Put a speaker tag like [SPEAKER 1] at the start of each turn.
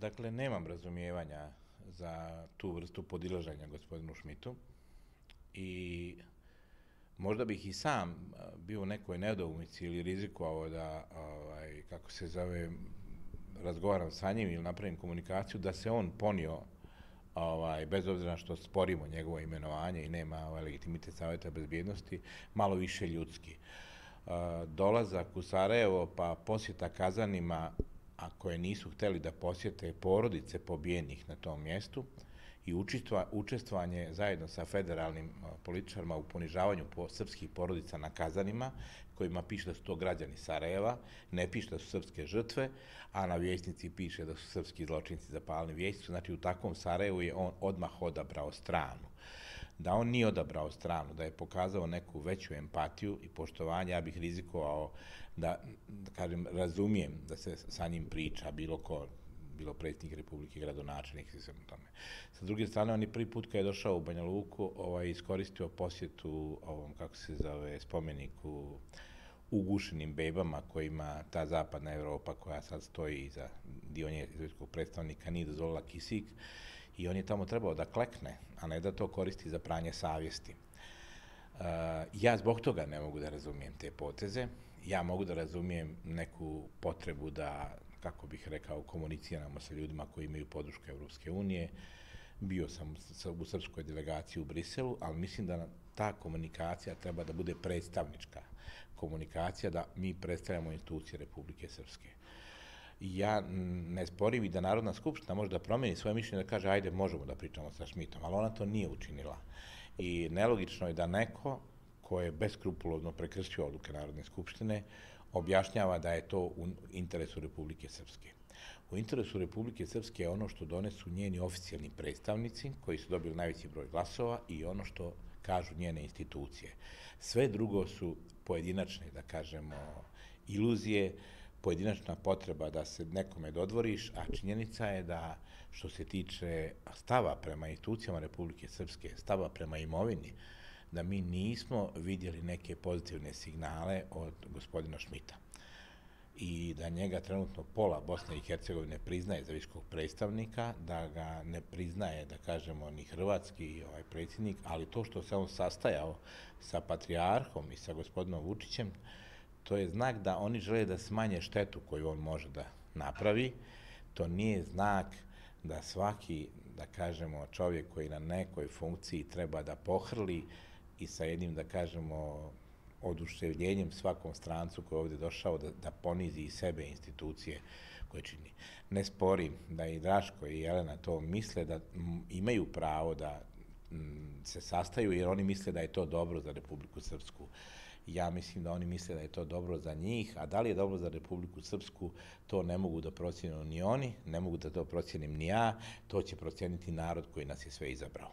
[SPEAKER 1] dakle, nemam razumijevanja za tu vrstu podilaženja gospodinu Šmitu i možda bih i sam bio u nekoj nedoumici ili rizikovao da, ovaj, kako se zove, razgovaram sa njim ili napravim komunikaciju, da se on ponio, ovaj, bez obzira što sporimo njegovo imenovanje i nema ovaj, legitimitet savjeta bezbjednosti, malo više ljudski. Dolazak u Sarajevo, pa posjeta kazanima, a koje nisu hteli da posjete porodice pobijenih na tom mjestu, i učestvovanje zajedno sa federalnim političarima u ponižavanju po srpskih porodica na kazanima, kojima piše da su to građani Sarajeva, ne piše da su srpske žrtve, a na vječnici piše da su srpski zločinci zapalni vječnici. Znači, u takvom Sarajevu je on odmah odabrao stranu. Da on nije odabrao stranu, da je pokazao neku veću empatiju i poštovanje, ja bih rizikovao da, da kažem, razumijem da se sa njim priča bilo ko, bilo predsjednik Republike, gradonačenik i sve tome. Sa druge strane, on je prvi put kada je došao u Banja Luku, ovaj, iskoristio posjetu ovom, kako se zove, spomeniku ugušenim bebama kojima ta zapadna Evropa koja sad stoji iza dio nje predstavnika nije dozvolila kisik i on je tamo trebao da klekne, a ne da to koristi za pranje savjesti. Uh, ja zbog toga ne mogu da razumijem te poteze. Ja mogu da razumijem neku potrebu da kako bih rekao, komuniciramo sa ljudima koji imaju podršku Evropske unije. Bio sam u srpskoj delegaciji u Briselu, ali mislim da ta komunikacija treba da bude predstavnička komunikacija, da mi predstavljamo institucije Republike Srpske. Ja ne sporim i da Narodna skupština može da promeni svoje mišljenje da kaže ajde možemo da pričamo sa Šmitom, ali ona to nije učinila. I nelogično je da neko ko je beskrupulozno prekršio odluke Narodne skupštine, objašnjava da je to u interesu Republike Srpske. U interesu Republike Srpske je ono što donesu njeni oficijalni predstavnici, koji su dobili najveći broj glasova, i ono što kažu njene institucije. Sve drugo su pojedinačne, da kažemo, iluzije, pojedinačna potreba da se nekome dodvoriš, a činjenica je da što se tiče stava prema institucijama Republike Srpske, stava prema imovini, da mi nismo vidjeli neke pozitivne signale od gospodina Šmita. I da njega trenutno pola Bosne i Hercegovine priznaje za viškog predstavnika, da ga ne priznaje, da kažemo, ni hrvatski ovaj predsjednik, ali to što se on sastajao sa patrijarhom i sa gospodinom Vučićem, to je znak da oni žele da smanje štetu koju on može da napravi. To nije znak da svaki, da kažemo, čovjek koji na nekoj funkciji treba da pohrli i sa jednim, da kažemo, oduševljenjem svakom strancu koji je ovdje došao da, da ponizi i sebe institucije koje čini. Ne sporim da i Draško i Jelena to misle da imaju pravo da Mm, se sastaju jer oni misle da je to dobro za Republiku Srpsku. Ja mislim da oni misle da je to dobro za njih, a da li je dobro za Republiku Srpsku, to ne mogu da procenim ni oni, ne mogu da to procjenim ni ja, to će proceniti narod koji nas je sve izabrao.